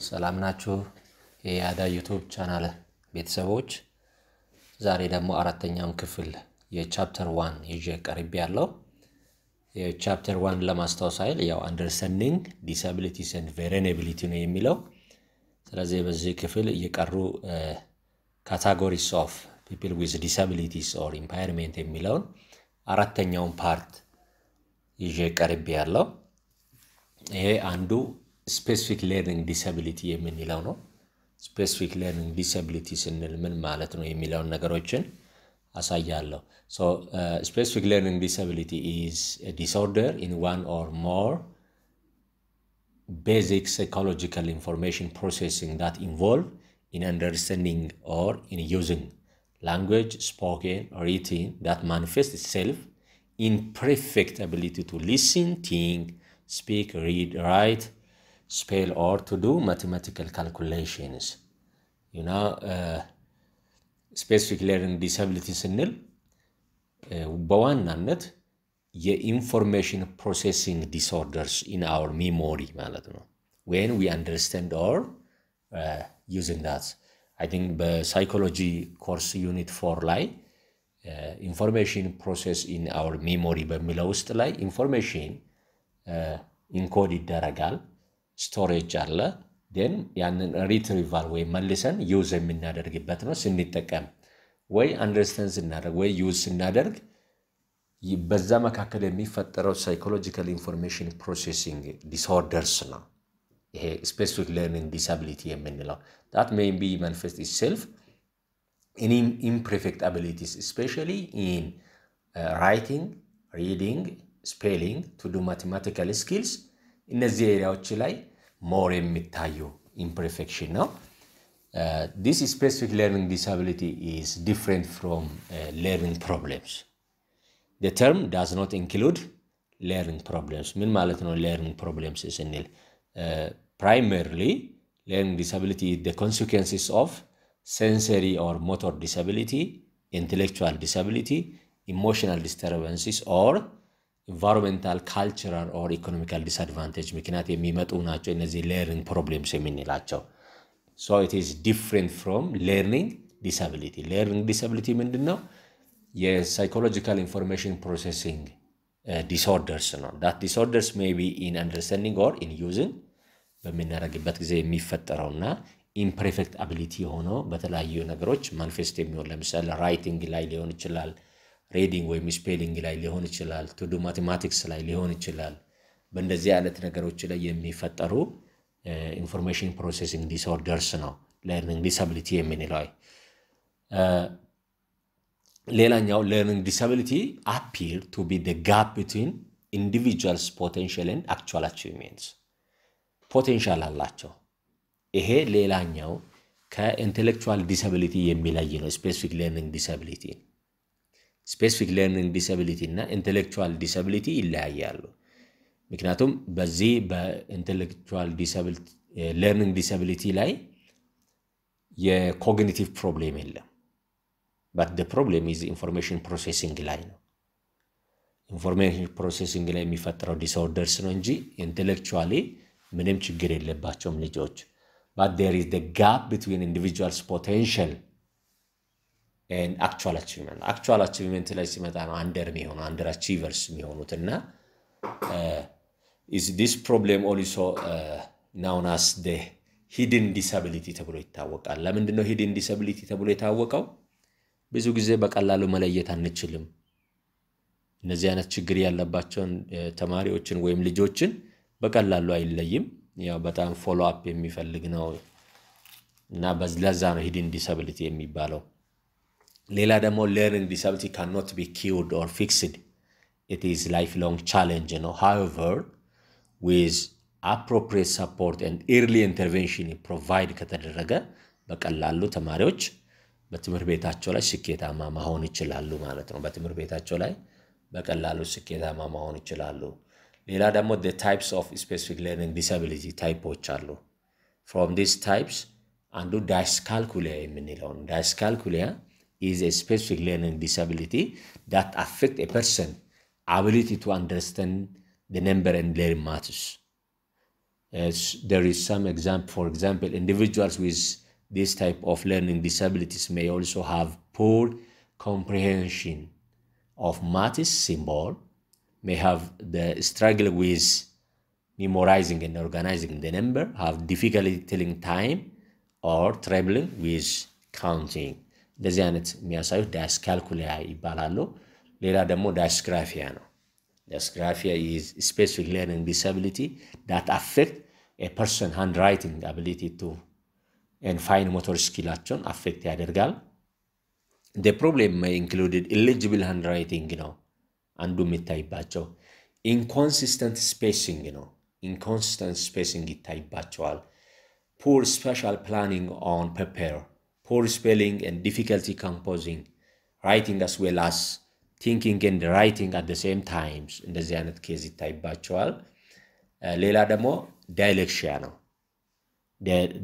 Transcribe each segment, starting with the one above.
ሰላም ናችሁ? የያዳ YouTube channel ቤተሰቦች፣ ዛሬ ደግሞ አራተኛውን ክፍል የ chapter one ይዤ ቀርቤያለሁ የ chapter one ለማስታወስ ኃይል ያው understanding disabilities and vulnerability ነው የሚለው። ስለዚህ በዚህ ክፍል እየቀሩ categories of people with disabilities or impairment የሚለውን አራተኛውን part ይዤ ቀርቤያለሁ ይሄ አንዱ specific learning disability የምንለው ነው። specific learning disability ስንል ምን ማለት ነው የሚለውን ነገሮችን አሳያለሁ። specific learning disability is disorder in one or more basic psychological information processing that involve in understanding or in using language spoken written that manifest itself imperfect ability to listen think speak read write spell or to do mathematical calculations ዩና specific learning disability ስንል በዋናነት የ information processing disorders in our memory ማለት ነው። when we understand or using that I think በሳይኮሎጂ course unit four ላይ information process in our memory በሚለው ውስጥ ላይ information encode ይደረጋል፣ storage አለ። ን ያንን retrieval ወይም መልሰን use የምናደርግበት ነው ስንጠቀም ወይ understand ስናደርግ ወይ use ስናደርግ በዛ መካከል የሚፈጠረው psychological information processing disorders ነው። ይሄ specific learning disability የምንለው that may be manifest itself in imperfect abilities specially in writing reading spelling to do mathematical skills እነዚህ area ዎች ላይ ሞር የሚታዩ ኢምፐርፌክሽን ነው። ዲስ ስፔሲፊክ ለርኒንግ ዲስአቢሊቲ ኢዝ ዲፍረንት ፍሮም ለርኒንግ ፕሮብሌምስ the term does not include learning problems ምን ማለት ነው learning problems ስንል primarily learning disability is the consequences of sensory or motor disability intellectual disability emotional disturbances or environmental cultural or economical disadvantage ምክንያት የሚመጡ ናቸው እነዚህ learning problems የምንላቸው. So it is different from learning disability. Learning disability ምንድን ነው የ psychological information processing disorders ነው። that disorders may be in understanding or in using በምናደርግበት ጊዜ የሚፈጠረውና imperfect ability የሆነው በተለያዩ ነገሮች manifest የሚሆን ለምሳሌ writing ላይ ሊሆን ይችላል፣ reading ወይም spelling ላይ ሊሆን ይችላል፣ to do mathematics ላይ ሊሆን ይችላል። በእንደዚህ አይነት ነገሮች ላይ የሚፈጠሩ information processing disorders ነው learning disability የምንለው። ሌላኛው learning disability appear to be the gap between individuals potential and actual achievements potential አላቸው። ይሄ ሌላኛው ከ intellectual disability የሚለይ ነው። specific learning disability specific learning disability እና intellectual disability ይለያያሉ። ምክንያቱም በዚህ በ intellectual learning disability ላይ የ cognitive problem የለም። but problem is information processing ላይ ነው። information processing ላይ የሚፈጠረው disorders ነው እንጂ intellectually ምንም ችግር የለባቸውም ልጆች። but there is the gap between individuals potential and actual achievement። actual achievement ላይ ሲመጣ ነው under የሚሆኑ under achievers የሚሆኑት እና this problem also known as the hidden disability ተብሎ ይታወቃል። ለምንድን ነው hidden disability ተብሎ የታወቀው? ብዙ ጊዜ በቀላሉ መለየት አንችልም። እነዚህ አይነት ችግር ያለባቸውን ተማሪዎችን ወይም ልጆችን በቀላሉ አይለይም። ያው በጣም follow up የሚፈልግ ነው እና ለዛ ነው hidden disability የሚባለው። ሌላ ደግሞ ለርኒንግ ዲስአቢሊቲ ካኖት ቢ ኪውርድ ኦር ፊክስድ it is lifelong challenge ነው። however with appropriate support and early intervention provide ከተደረገ በቀላሉ ተማሪዎች በትምህርት ቤታቸው ላይ ስኬታማ መሆን ይችላሉ ማለት ነው። በትምህርት ቤታቸው ላይ በቀላሉ ስኬታማ መሆን ይችላሉ። ሌላ ደግሞ types of specific learning disability type ኦች አሉ። from this types አንዱ dyscalculia የምንለው ነው። dyscalculia is a specific learning disability that affect a person ability to understand the number and learn matters. As there is some example, for example, individuals with this type of learning disabilities may also have poor comprehension of maths symbol, may have the struggle with memorizing and organizing the number, have difficulty telling time or trouble with counting. እንደዚህ አይነት የሚያሳዩት dyscalculia ይባላሉ። ሌላ ደግሞ dysgraphia ነው። dysgraphia is specific learning disability that affect person handwriting ability to and fine motor skill ኣቸውን affect ያደርጋል። the problem may included illegible handwriting ነው አንዱ የሚታይባቸው። inconsistent spacing ነው። inconsistent spacing ይታይባቸዋል። poor spatial planning on paper poor spelling and difficulty composing writing as well as thinking and writing at same times እንደዚህ አይነት case ይታይባቸዋል። ሌላ ደግሞ dyslexia ነው።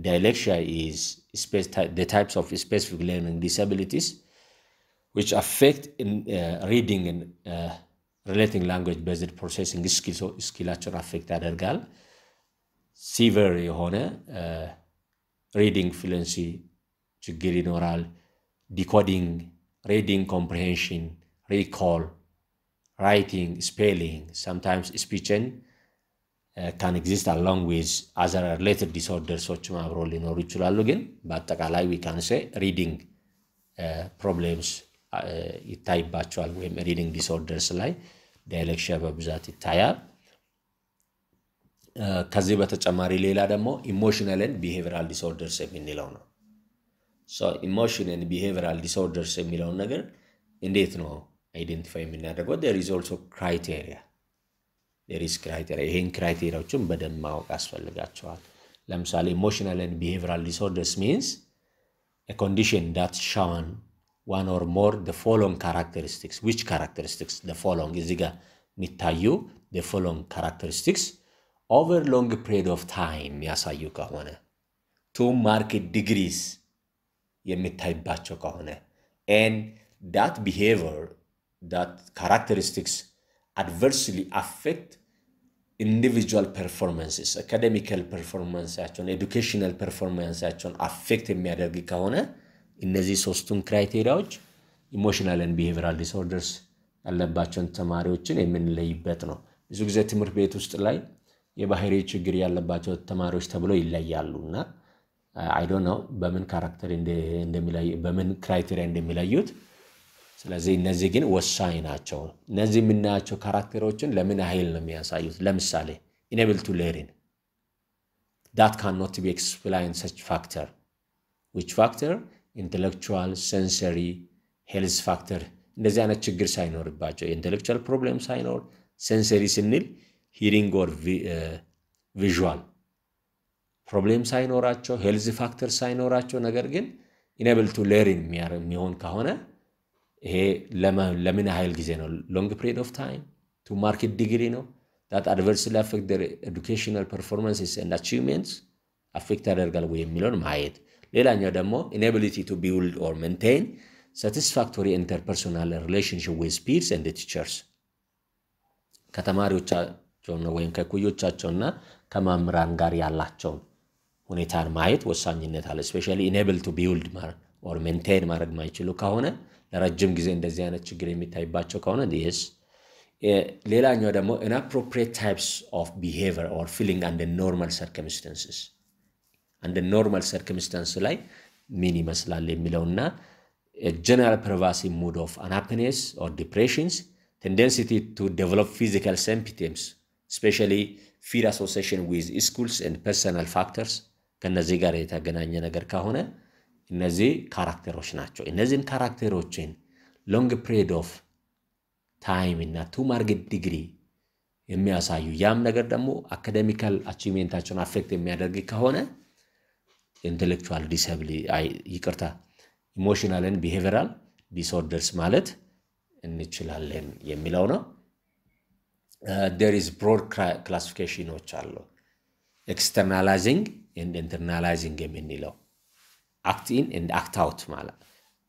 dyslexia is the types of specific learning disabilities which affect in uh, reading and uh, relating language based processing skill ኣቸውን affect ያደርጋል። severe የሆነ reading fluency ችግር ይኖራል። decoding፣ reading comprehension፣ recall፣ writing፣ spelling sometimes speech ን can exist along with other related disorders ኦችም አብሮ ሊኖሩ ይችላሉ። ግን በአጠቃላይ we can say reading problems ይታይባቸዋል ወይም reading disorders ላይ dyslexia በብዛት ይታያል። ከዚህ በተጨማሪ ሌላ ደግሞ emotional and behavioral disorders የሚለው ነው። emotional and behavioral disorders የሚለውን ነገር እንዴት ነው identify የምናደርገው? there is also criteria there is criteria። ይሄን criteria ዎችን በደንብ ማወቅ ያስፈልጋቸዋል። ለምሳሌ emotional and behavioral disorders means condition that shown one or more following characteristics which characteristics following እዚህ ጋር የሚታዩ following characteristics over long period of time የሚያሳዩ ከሆነ to marked degrees የሚታይባቸው ከሆነ and that behavior that characteristics adversely affect individual performances academical performance ኣቸውን educational performance ኣቸውን affect የሚያደርግ ከሆነ እነዚህ ሶስቱን criteria ዎች emotional and behavioral disorders ያለባቸውን ተማሪዎችን የምንለይበት ነው። ብዙ ጊዜ ትምህርት ቤት ውስጥ ላይ የባህሪ ችግር ያለባቸው ተማሪዎች ተብሎ ይለያሉ እና አይዶ ነው በምን character በምን criteria እንደሚለዩት። ስለዚህ እነዚህ ግን ወሳኝ ናቸው። እነዚህ የምናያቸው character ኦችን ለምን ያህል ነው የሚያሳዩት? ለምሳሌ ኢኔብል ቱ ሌርን ዳት ካን ኖት ቢ ኤክስፕላይን ሰች ፋክተር ዊች ፋክተር ኢንቴሌክቹዋል ሴንሰሪ ሄልዝ ፋክተር እንደዚህ አይነት ችግር ሳይኖርባቸው የ intellectual problem ሳይኖር sensory ስንል hearing or visual problem ሳይኖራቸው health factor ሳይኖራቸው ነገር ግን ኢኔብል ቱ ሌርን የሚሆን ከሆነ ይሄ ለምን ያህል ጊዜ ነው? long period of time? to marked degree ነው? that adversely affect educational performances and achievements affect ያደርጋል ወይ የሚለውን ማየት። ሌላኛው ደግሞ inability to build or maintain satisfactory interpersonal relationship with peers and teachers። ከተማሪዎቻቸውና ወይም ከኩዮቻቸውና ከመምህራን ጋር ያላቸውን ሁኔታን ማየት ወሳኝነት አለ። ስፔሻሊ ኢኔብል ቱ ቢውልድ ኦር ሜንቴን ማድረግ ማይችሉ ከሆነ ለረጅም ጊዜ እንደዚህ አይነት ችግር የሚታይባቸው ከሆነ so ሌላኛው ደግሞ inappropriate types of behavior or feeling under normal circumstances under normal circumstance ላይ ምን ይመስላል የሚለውና general pervasive mood of unhappiness or depressions tendency to develop physical symptoms specially fear association with schools and personal factors ከነዚህ ጋር የተገናኘ ነገር ከሆነ እነዚህ character ኦች ናቸው። እነዚህን character ኦችን long period of time እና to marked degree የሚያሳዩ ያም ነገር ደግሞ academical achievement ኣቸውን affect የሚያደርግ ከሆነ intellectual disabili ይቅርታ emotional and behavioral disorders ማለት እንችላለን የሚለው ነው። there is broad classification ኦች አሉ። externalizing internalizing የምንለው act in and act out ማለት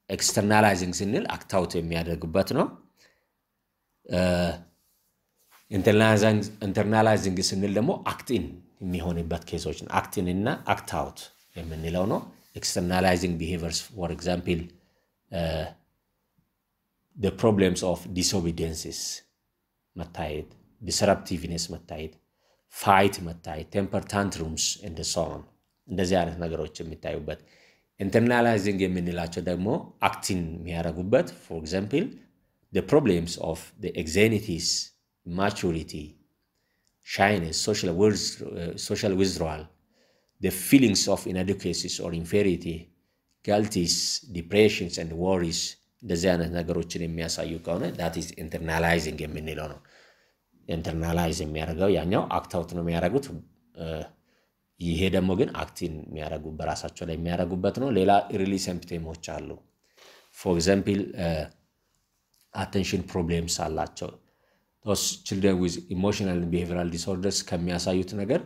externalizing ስንል act out የሚያደርግበት ነው። internalizing ስንል ደግሞ act in የሚሆንበት case ኦች ነው። act in እና act out የምንለው ነው። externalizing behaviors for example problems of disobediences መታየት፣ disruptiveness መታየት፣ fight መታየት፣ temper tantrums and so on እንደዚህ አይነት ነገሮች የሚታዩበት internalizing የምንላቸው ደግሞ act in የሚያደርጉበት for example problems of anxieties immaturity shyness, social, uh, social withdrawal, the feelings of inadequacies or inferiority, guilties, depressions and worries እንደዚህ አይነት ነገሮችን የሚያሳዩ ከሆነ that is internalizing የምንለው ነው። internalize የሚያደርገው ያኛው act ነው የሚያደርጉት። ይሄ ደግሞ ግን act in የሚያደርጉ በራሳቸው ላይ የሚያደርጉበት ነው። ሌላ really symptom ኦች አሉ። for example attention problems አላቸው። children with emotional behavioral disorders ከሚያሳዩት ነገር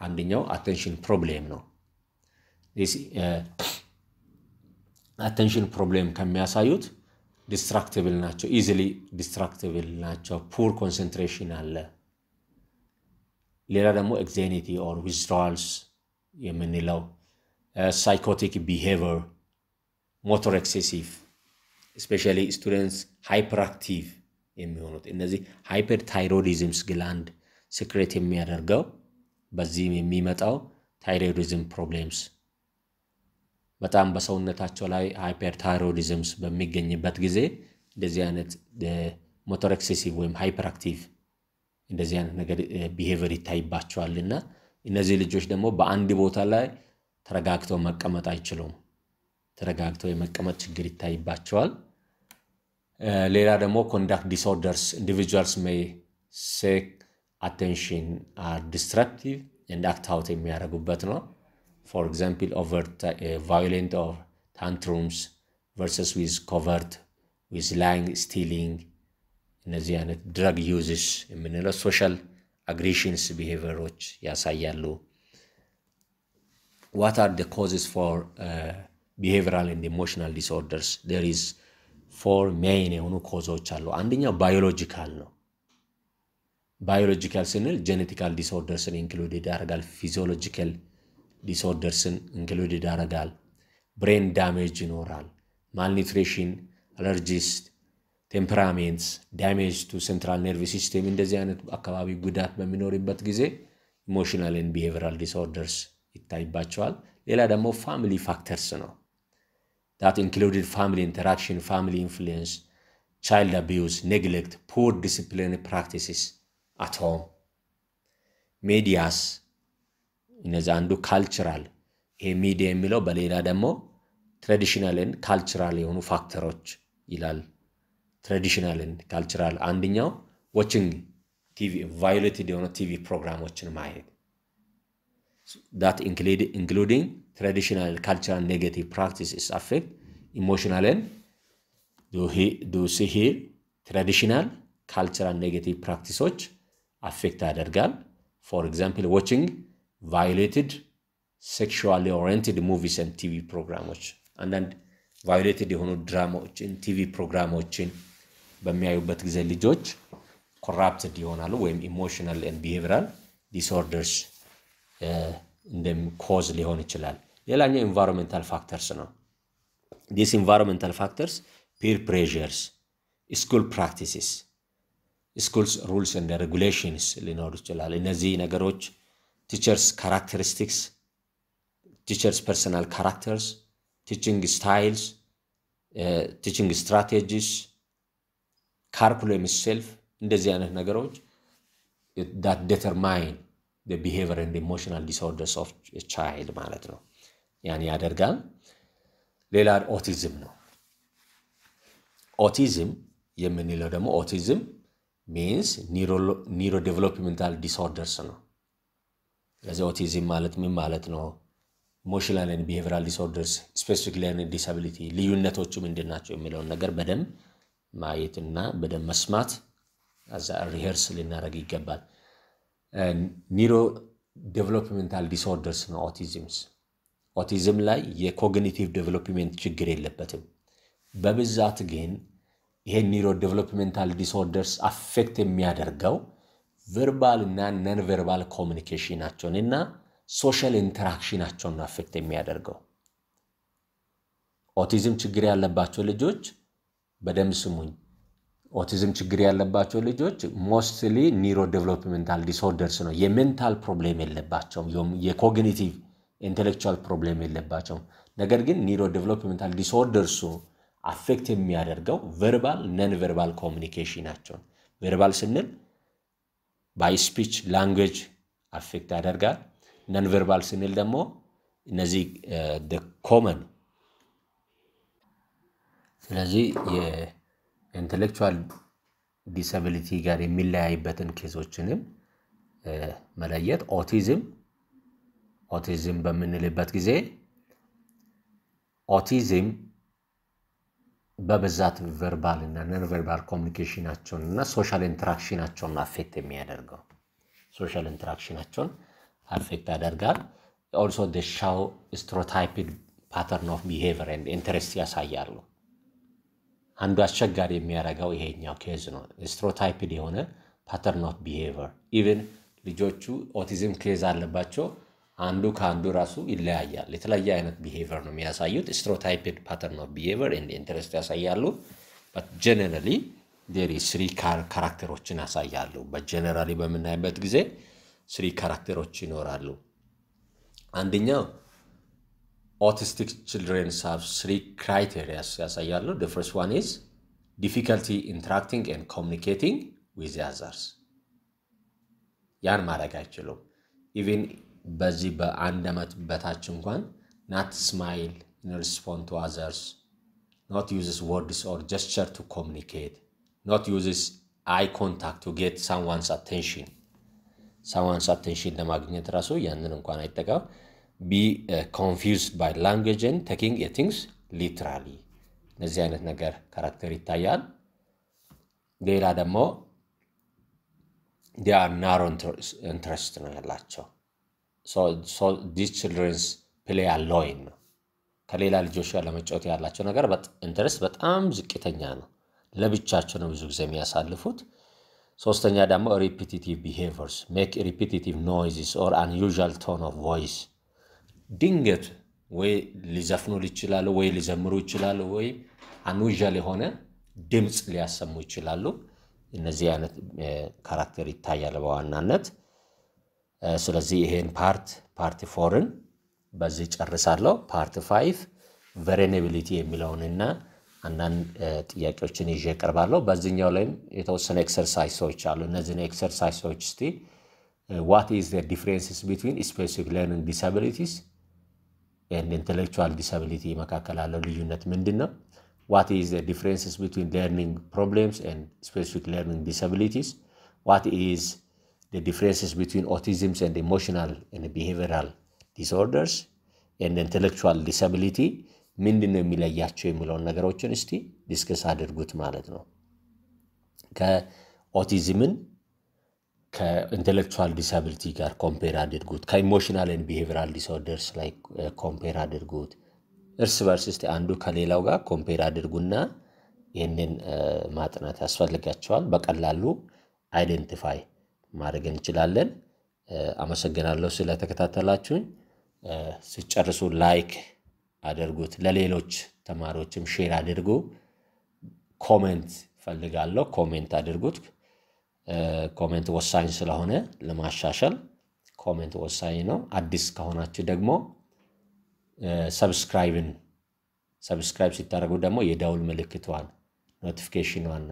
አንደኛው attention problem ነው። attention problem ከሚያሳዩት distractible ናቸው፣ easily distractible ናቸው፣ poor concentration አለ። ሌላ ደግሞ anxiety or withdrawals የምንለው psychotic behavior፣ motor excessive specially students hyperactive የሚሆኑት እነዚህ hyperthyroidisms gland secrete የሚያደርገው በዚህም የሚመጣው thyroidism problems በጣም በሰውነታቸው ላይ hyperthyroidisms በሚገኝበት ጊዜ እንደዚህ አይነት motor excessive ወይም hyperactive እንደዚህ አይነት ነገር behavior ይታይባቸዋል እና እነዚህ ልጆች ደግሞ በአንድ ቦታ ላይ ተረጋግተው መቀመጥ አይችሉም። ተረጋግተው የመቀመጥ ችግር ይታይባቸዋል። ሌላ ደግሞ conduct disorders individuals may seek attention are disruptive and act out የሚያደርጉበት ነው። for example overt violent or tantrums versus with covert with lying stealing እነዚህ አይነት drug uses የምንለው social aggressions behavior ኦች ያሳያሉ። what are the causes for behavioral and emotional disorders there is four main የሆኑ cause ኦች አሉ። አንደኛው biological ነው። biological ስንል genetical disorders ን included ያደርጋል። ፊዚዮሎጂካል ዲስኦርደርስን ኢንክሉድድ ያደርጋል። ብሬን ዳሜጅ ይኖራል። ማልኒትሬሽን፣ አለርጂስ፣ ቴምፐራሜንትስ፣ ዳሜጅ ቱ ሴንትራል ነርቭ ሲስቴም እንደዚህ አይነት አካባቢ ጉዳት በሚኖርበት ጊዜ ኢሞሽናል ኤንድ ቢሄቪራል ዲስኦርደርስ ይታይባቸዋል። ሌላ ደግሞ ፋሚሊ ፋክተርስ ነው። that included family interaction, family influence, child abuse, neglect, poor disciplinary practices at home. ሚዲያስ እነዚህ አንዱ cultural ይሄ ሚዲያ የሚለው በሌላ ደግሞ traditional ን cultural የሆኑ factor ኦች ይላል። traditional ን cultural አንደኛው watching TV violated የሆነ ቲቪ ፕሮግራሞችን ማየት that include, including traditional cultural negative practices affect emotional and do, he, do see here traditional cultural negative practices affect ያደርጋል for example watching violated sexually oriented and TV ፕሮግራሞች አንዳንድ violated የሆኑ ድራማዎችን ቲቪ ፕሮግራሞችን በሚያዩበት ጊዜ ልጆች corrupted ይሆናሉ ወይም emotional and behavioral disorders እንደም cause ሊሆን ይችላል። ሌላኛው environmental factors ነው። this environmental factors peer pressures፣ school practices፣ schools rules and regulations ሊኖሩ ይችላል። እነዚህ ነገሮች teachers characteristics፣ teachers personal characters፣ teaching styles፣ teaching strategies፣ curriculum self እንደዚህ አይነት ነገሮች that determine behavior and emotional disorders of child ማለት ነው። ያን ያደርጋል። ሌላ ኦቲዝም ነው። ኦቲዝም የምንለው ደግሞ autism means neurodevelopmental disorders ነው። ስለዚህ ኦቲዝም ማለት ምን ማለት ነው? emotional and behavioral disorders፣ specific learning disability ልዩነቶቹ ምንድን ናቸው የሚለውን ነገር በደንብ ማየትና በደንብ መስማት እዛ rehearse ልናደርግ ይገባል። neurodevelopmental disorders ነው autisms። autism ላይ የ cognitive development ችግር የለበትም። በብዛት ግን ይሄ neurodevelopmental disorders affect የሚያደርገው verbal እና non verbal communication ኣቸውን እና social interaction ኣቸውን affect የሚያደርገው። ኦቲዝም ችግር ያለባቸው ልጆች በደንብ ስሙኝ። ኦቲዝም ችግር ያለባቸው ልጆች mostly neurodevelopmental disorders ነው። የ mental problem የለባቸውም። የ cognitive intellectual problem የለባቸውም። ነገር ግን neurodevelopmental disorder ኡ affect የሚያደርገው verbal non verbal communication ኣቸውን verbal ስንል by speech language affect ያደርጋል። non verbal ስንል ደግሞ እነዚህ common ስለዚህ የ intellectual disability ጋር የሚለያይበትን case ኦችንም መለየት autism autism በምንልበት ጊዜ ኦቲዝም በብዛት verbal እና non verbal communication ኣቸውን እና social interaction ኣቸውን affect የሚያደርገው social interaction ኣቸውን affect ያደርጋል። also show stereotyped pattern of behavior interest ያሳያሉ። አንዱ አስቸጋሪ የሚያደርገው ይሄኛው case ነው። stereotyped የሆነ pattern of behavior even ልጆቹ autism case አለባቸው። አንዱ ከአንዱ ራሱ ይለያያል። የተለያየ አይነት behavior ነው የሚያሳዩት። stereotyped pattern of behavior and interest ያሳያሉ። generally there three character ኦችን ያሳያሉ። በ generally በምናይበት ጊዜ three character ኦች ይኖራሉ። አንደኛው autistic childrens have three criterias ያሳያሉ። the one is difficulty interacting and communicating with others። ያን ማድረግ አይችሉም። even በዚህ በአንድ ዓመት በታች እንኳን not smile respond to others not uses words or gesture to communicate not uses eye contact to get someone's attention someone's attention ለማግኘት ራሱ ያንን እንኳን አይጠቀም። be confused by language ን taking things literally እነዚህ አይነት ነገር character ይታያል። ሌላ ደግሞ their narrow interest ነው ያላቸው። these childrens play alone ከሌላ ልጆች ጋር ለመጫወት ያላቸው ነገር interest በጣም ዝቅተኛ ነው። ለብቻቸው ነው ብዙ ጊዜ የሚያሳልፉት። ሶስተኛ ደግሞ repetitive behaviors make repetitive noises or unusual tone of voice ድንገት ወይ ሊዘፍኑ ይችላሉ፣ ወይ ሊዘምሩ ይችላሉ፣ ወይ unusual የሆነ ድምፅ ሊያሰሙ ይችላሉ። እነዚህ አይነት character ይታያል በዋናነት። ስለዚህ ይሄን part part four ን በዚህ ጨርሳለሁ። part five vulnerability የሚለውንና አንዳንድ ጥያቄዎችን ይዤ እቀርባለሁ። በዚህኛው ላይም የተወሰነ exercise ኦች አሉ። እነዚህን exercise ኦች እስቲ what is the differences between specific learning disabilities and intellectual disability መካከል ያለው ልዩነት ምንድን ነው? what is the differences between learning problems and specific learning disabilities what is the differences between autism and emotional and behavioral disorders and intellectual disability ምንድን ነው የሚለያቸው የሚለውን ነገሮችን እስቲ discuss አድርጉት ማለት ነው። ከ autism ን ከ intellectual disability ጋር compare አድርጉት። ከ emotional and behavioral disorders ላይ compare አድርጉት። እርስ በርስ እስቲ አንዱ ከሌላው ጋር compare አድርጉና ይህንን ማጥናት ያስፈልጋቸዋል። በቀላሉ identify ማድረግ እንችላለን። አመሰግናለሁ ስለተከታተላችሁኝ። ሲጨርሱ like አድርጉት፣ ለሌሎች ተማሪዎችም share አድርጉ። comment ፈልጋለሁ፣ comment አድርጉት። comment ወሳኝ ስለሆነ ለማሻሻል comment ወሳኝ ነው። አዲስ ከሆናችሁ ደግሞ subscribe ን subscribe ሲታደርጉ ደግሞ የደውል ምልክቷን notification ኗን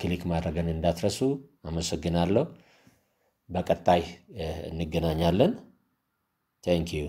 click ማድረግን እንዳትረሱ። አመሰግናለሁ። በቀጣይ እንገናኛለን። thank you